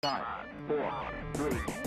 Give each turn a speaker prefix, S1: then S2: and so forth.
S1: Five, four, three.